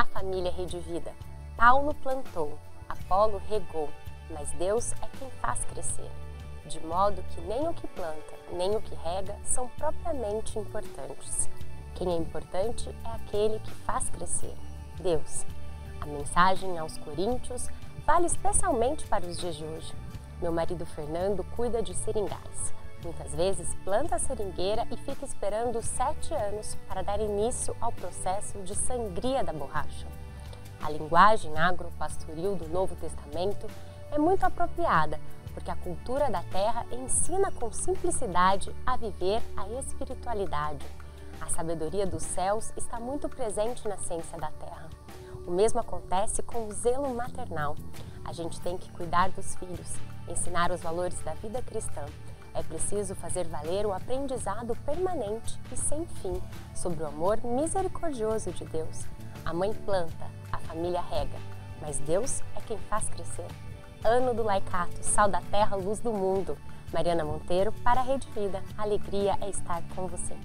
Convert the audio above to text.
família Rede Vida. Paulo plantou, Apolo regou, mas Deus é quem faz crescer. De modo que nem o que planta, nem o que rega são propriamente importantes. Quem é importante é aquele que faz crescer, Deus. A mensagem aos Coríntios vale especialmente para os dias de hoje. Meu marido Fernando cuida de seringais. Muitas vezes planta a seringueira e fica esperando sete anos para dar início ao processo de sangria da borracha. A linguagem agropastoril do Novo Testamento é muito apropriada, porque a cultura da terra ensina com simplicidade a viver a espiritualidade. A sabedoria dos céus está muito presente na ciência da terra. O mesmo acontece com o zelo maternal. A gente tem que cuidar dos filhos, ensinar os valores da vida cristã. É preciso fazer valer o aprendizado permanente e sem fim sobre o amor misericordioso de Deus. A mãe planta, a família rega, mas Deus é quem faz crescer. Ano do Laicato, Sal da Terra, Luz do Mundo. Mariana Monteiro para a Rede Vida. Alegria é estar com você.